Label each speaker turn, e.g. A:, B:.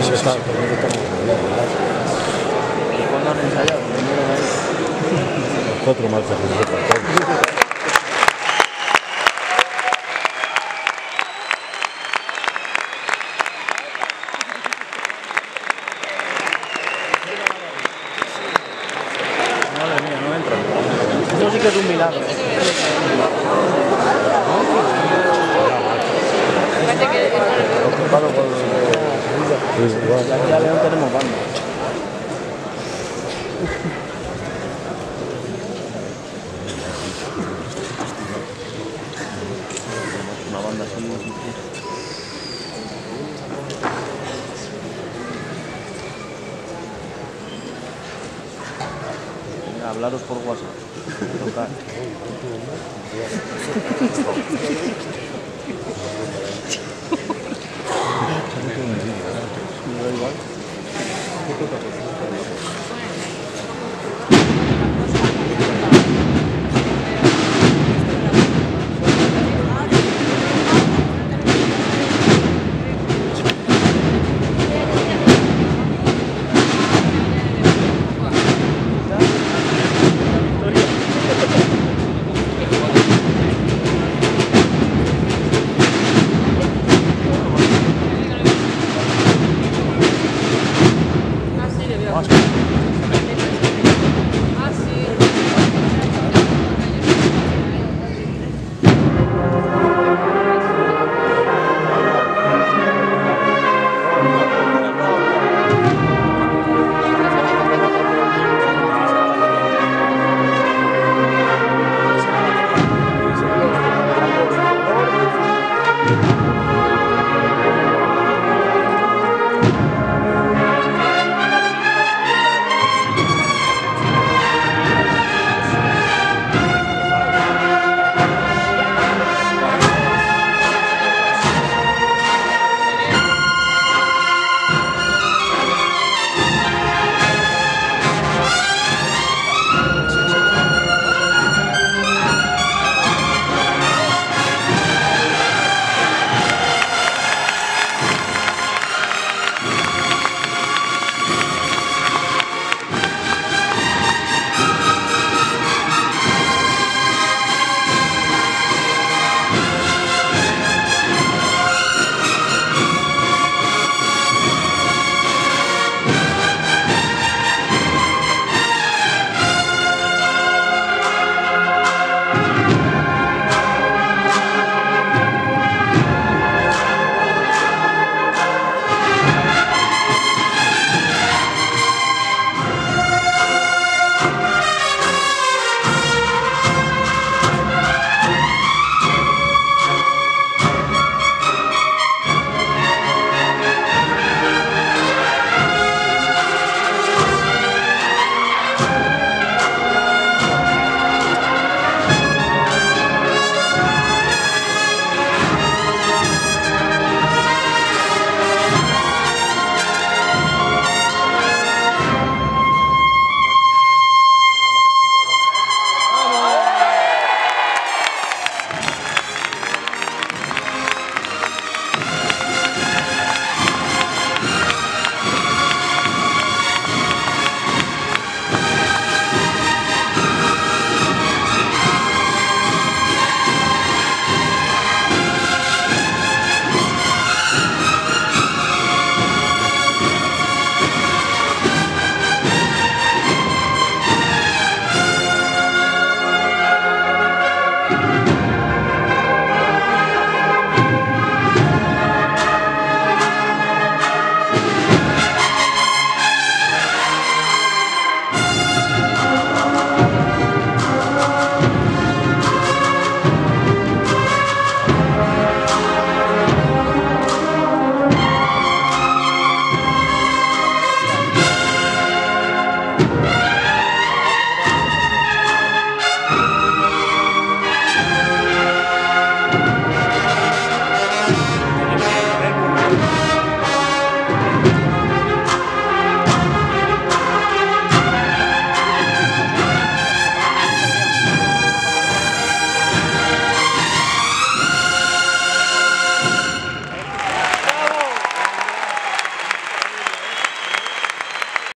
A: sí, sí, está,
B: ¿Cuándo han ensayado?
A: Cuatro marchas que se sepan.
B: Madre mía, no entra. Eso sí que es un milagro.
C: Ocupado por
A: Pues.
B: Y aquí a León tenemos banda. Una banda así. Venga, hablaros por WhatsApp. Total. everyone.